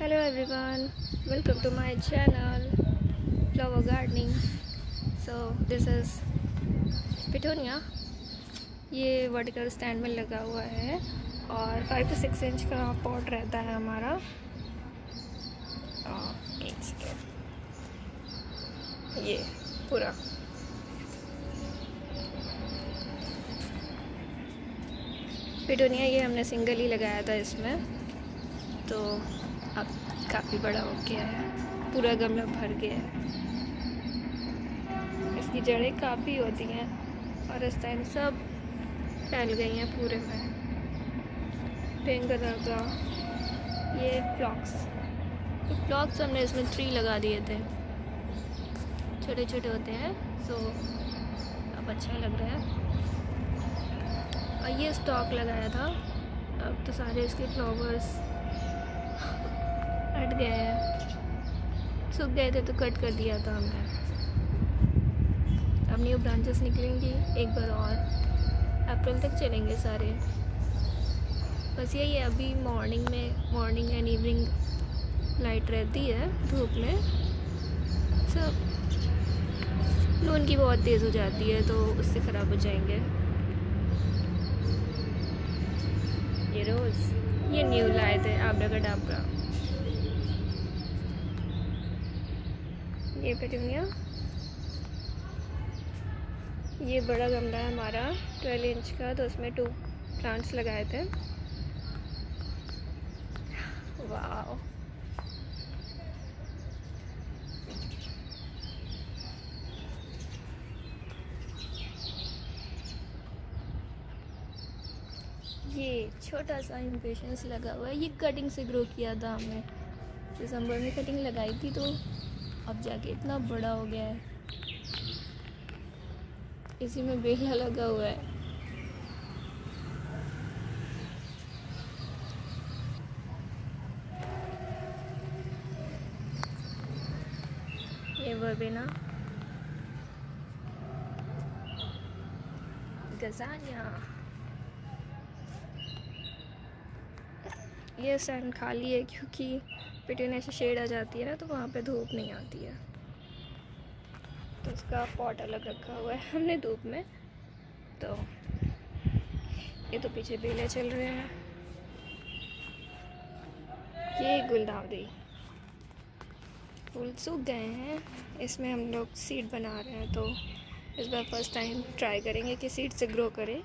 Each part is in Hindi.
hello everyone, welcome to my channel, flower gardening. So, this is petunia ये वर्टिकल स्टैंड में लगा हुआ है और फाइव टू सिक्स इंच का पॉट रहता है हमारा। एक सेकेंड ये पूरा। पिटोनिया ये हमने सिंगल ही लगाया था इसमें। तो काफ़ी बड़ा हो गया है। पूरा गमला भर गया है। इसकी जड़ें काफ़ी होती हैं और इस टाइम सब फैल गई हैं पूरे में। पिंक कलर का ये फ्लॉक्स तो फ्लॉक्स हमने इसमें थ्री लगा दिए थे। छोटे छोटे होते हैं सो अब अच्छा लग रहा है। और ये स्टॉक लगाया था। अब तो सारे इसके फ्लावर्स हट गए हैं। सूख गए थे तो कट कर दिया था हमने। अब न्यू ब्रांचेस निकलेंगी, एक बार और। अप्रैल तक चलेंगे सारे। बस यही है, अभी मॉर्निंग में मॉर्निंग एंड इवनिंग लाइट रहती है धूप में। सब नून की बहुत तेज़ हो जाती है तो उससे ख़राब हो जाएँगे। ये रोज़, ये न्यू लाए थे आबरा का डाबरा ये पेटूनिया ये बड़ा गमला है हमारा, ट्वेल्व इंच का तो उसमें टू प्लांट्स लगाए थे। वाह ये छोटा सा इम्पेशंस लगा हुआ है। ये कटिंग से ग्रो किया था हमने। दिसंबर में कटिंग लगाई थी तो अब जाके इतना बड़ा हो गया है। इसी में बेला लगा हुआ है। ये वर्बेना गजानिया। ये सन खाली है क्योंकि पिटने से शेड आ जाती है ना तो वहाँ पे धूप नहीं आती है। तो उसका पॉट अलग रखा हुआ है, हमने धूप में। तो ये तो पीछे बेले चल रहे हैं। ये गुलदावरी। फूल सूख गए हैं। इसमें हम लोग सीड बना रहे हैं तो इस बार फ़र्स्ट टाइम ट्राई करेंगे कि सीड से ग्रो करें।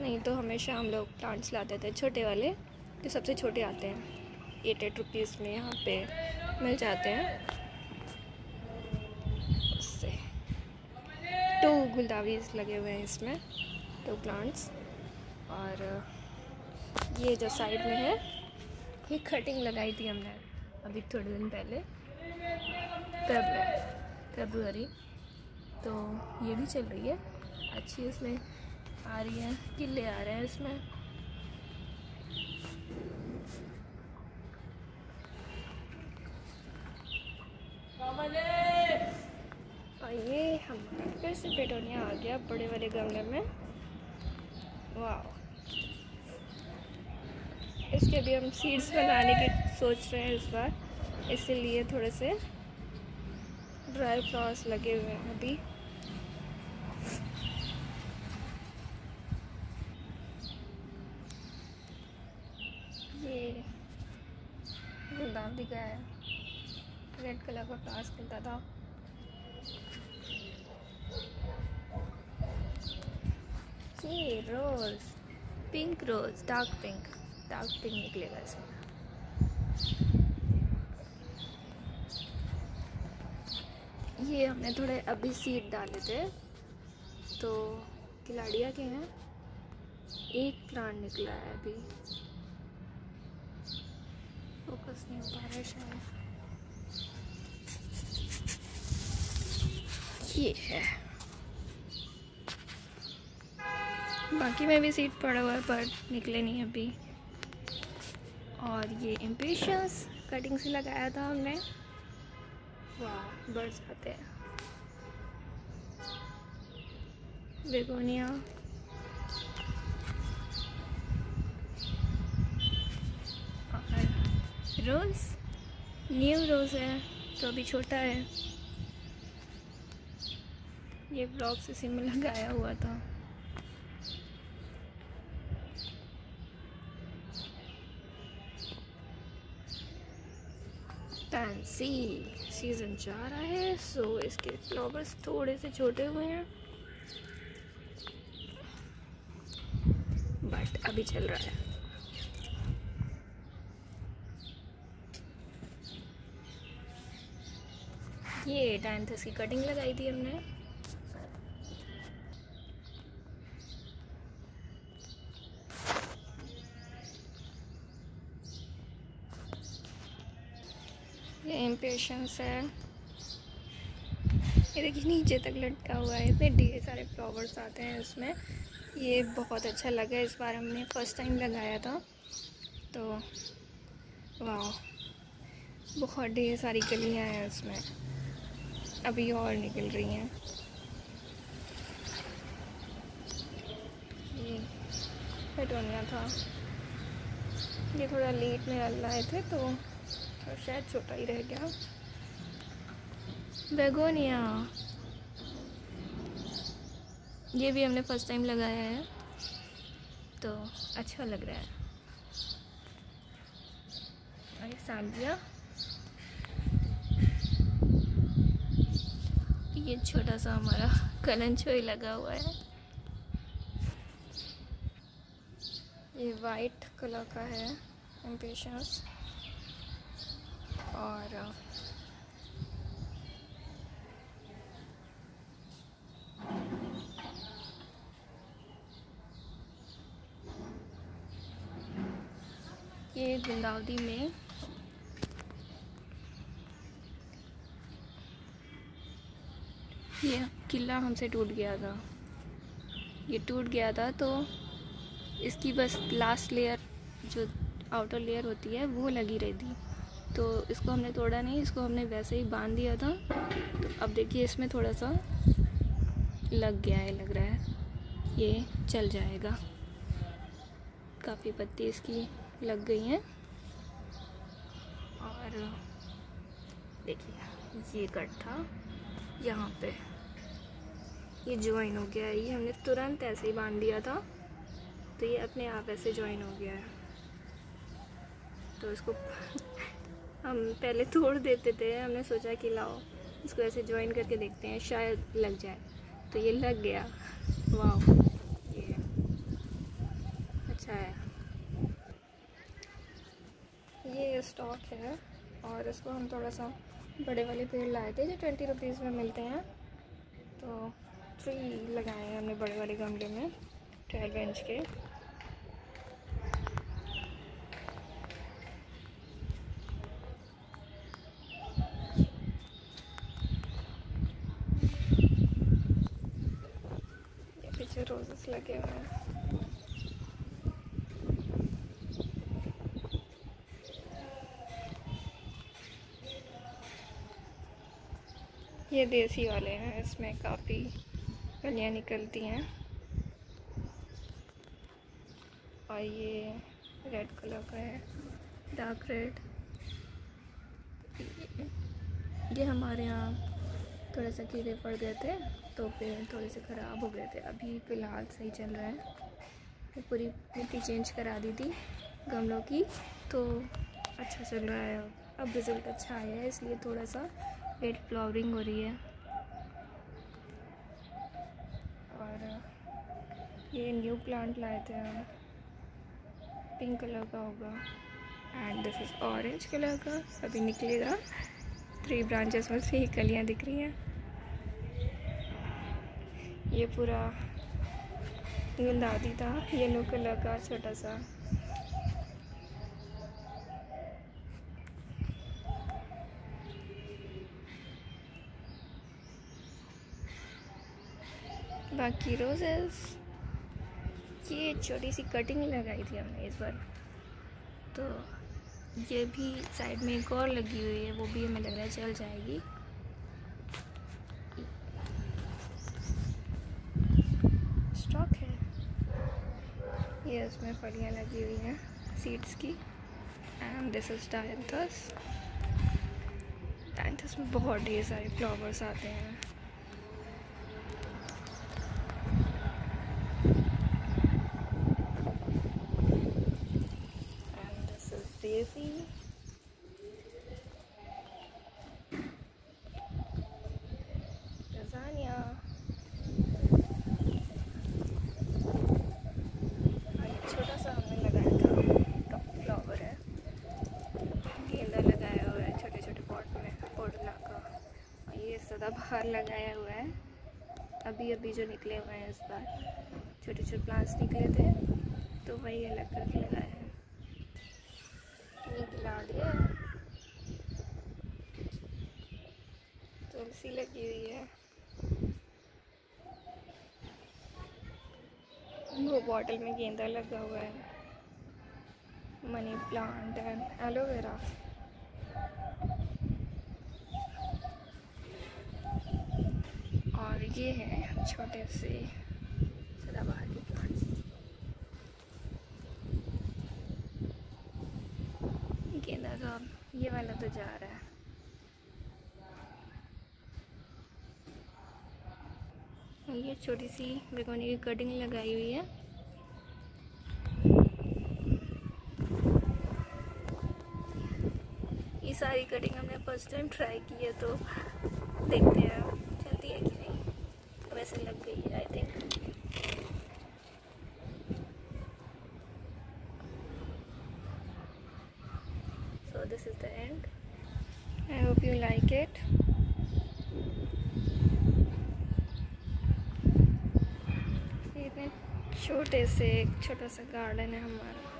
नहीं तो हमेशा हम लोग प्लांट्स लाते थे, छोटे वाले, जो सबसे छोटे आते हैं। एट एट रुपीज़ में यहाँ पे मिल जाते हैं। उससे टू गुलदावीज लगे हुए हैं इसमें टू प्लांट्स और ये जो साइड में है, ये कटिंग लगाई थी हमने अभी थोड़े दिन पहले फेबररी तो ये भी चल रही है, अच्छी इसमें। आ रही है, किले आ रहे हैं इसमें और ये हमारा फिर से पेटोनिया आ गया बड़े वाले गमले में। वाह इसके भी हम सीड्स बनाने की सोच रहे हैं इस बार। इसीलिए थोड़े से ड्राई फ्लावर्स लगे हुए हैं अभी। ये गुलाब का है। रेड कलर का फ्लावर्स खिलता था। ये rose pink rose dark pink dark pink निकलेगा इसमें। ये हमने थोड़े अभी सीड डाले थे तो खिलाड़िया के हैं? एक प्लांट निकला है अभी। फोकस नहीं हो पा रहा है शायद। ये है। बाकी में भी सीट पड़ा हुआ है, पर निकले नहीं अभी। और ये इम्पेशंस कटिंग से लगाया था हमने। वाह, बर्ड्स आते हैं। बेगोनिया। रोज़ न्यू रोज़ है तो अभी छोटा है। ये ब्लॉक्स इसी में लगाया हुआ था। फैंसी सीज़न जा रहा है सो so, इसके फ्लावर्स थोड़े से छोटे हुए हैं बट अभी चल रहा है ये डायंथस की कटिंग लगाई थी हमने ये इम्पेशंस है। ये देखिए, नीचे तक लटका हुआ है। इतने ढेर सारे फ्लावर्स आते हैं इसमें। ये बहुत अच्छा लगा इस बार हमने फ़र्स्ट टाइम लगाया था। तो वाह बहुत ढेर सारी कलियाँ हैं इसमें। अभी और निकल रही हैं। ये पेटोनिया था। ये थोड़ा लेट में लाए थे तो और शायद छोटा ही रह गया। बेगोनिया। ये भी हमने फ़र्स्ट टाइम लगाया है तो अच्छा लग रहा है। और सालिया ये छोटा सा हमारा कलंचोई लगा हुआ है। ये वाइट कलर का है इम्पेशंस और ये गुंदावदी में ये किला हमसे टूट गया था। ये टूट गया था तो इसकी बस लास्ट लेयर जो आउटर लेयर होती है, वो लगी रही थी तो इसको हमने तोड़ा नहीं, इसको हमने वैसे ही बाँध दिया था। तो अब देखिए, इसमें थोड़ा सा लग गया है, लग रहा है। ये चल जाएगा। काफ़ी पत्ती इसकी लग गई हैं। और देखिए, ये कट था यहाँ पे, ये ज्वाइन हो गया है। ये हमने तुरंत ऐसे ही बाँध दिया था। तो ये अपने आप ऐसे ज्वाइन हो गया है। तो इसको हम पहले तोड़ देते थे, हमने सोचा कि लाओ, इसको ऐसे ज्वाइन करके देखते हैं, शायद लग जाए। तो ये लग गया। वाह ये अच्छा है। ये स्टॉक है, और इसको हम थोड़ा सा बड़े वाले पेड़ लाए थे, जो ट्वेंटी रुपीज़ में मिलते हैं। तो थ्री लगाए हैं हमने बड़े वाले गमले में ट्वेल्व इंच के। रोजेस लगे हुए हैं ये देसी वाले हैं, इसमें काफ़ी कलियाँ निकलती हैं। और ये रेड कलर का है डार्क रेड ये हमारे यहाँ थोड़ा सा कीड़े पड़ गए थे। तो पेड़ थोड़े से ख़राब हो गए थे। अभी फ़िलहाल सही चल रहा है। तो पूरी मिट्टी चेंज करा दी थी गमलों की तो अच्छा चल रहा है। अब रिज़ल्ट अच्छा आया है, इसलिए थोड़ा सा लेट फ्लावरिंग हो रही है। और ये न्यू प्लांट लाए थे हम। पिंक कलर का होगा। And this is orange colour का। अभी निकलेगा। थ्री ब्रांचेस में थ्री कलियाँ दिख रही हैं। ये पूरा गुलदादी था। येलो कलर का छोटा सा। बाकी रोजेस ये छोटी सी कटिंग लगाई थी हमने इस बार। तो ये भी साइड में एक और लगी हुई है, वो भी हमें लग रहा है चल जाएगी स्टॉक है ये इसमें फलियाँ लगी हुई हैं सीड्स की and this is dianthus dianthus में बहुत ढेर सारे फ्लावर्स आते हैं And this is Daisy. Lasagna. और ये छोटा सा हमने लगाया था कप फ्लावर है गेंदा लगाया हुआ है छोटे छोटे पॉट में पोडला का और ये सदाबहार लगाया हुआ है। अभी अभी जो निकले हुए हैं इस बार छोटे छोटे प्लांट्स निकले थे तो वही अलग करके लगाए हैं। ये गिलाड़ी है तुलसी लगी हुई है। वो बॉटल में गेंदा लगा हुआ है। मनी प्लांट एंड एलोवेरा और ये है छोटे से सदाबहार के प्लांट्स गेंदा तो ये वाला तो जा रहा है। ये छोटी सी बेगोनी की कटिंग लगाई हुई है। ये सारी कटिंग हमने फ़र्स्ट टाइम ट्राई की है तो देखते हैं। वैसे लग गई है I think this is the end. I hope you like it. इतने छोटे से एक छोटा सा गार्डन है हमारा।